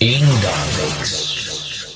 In mix.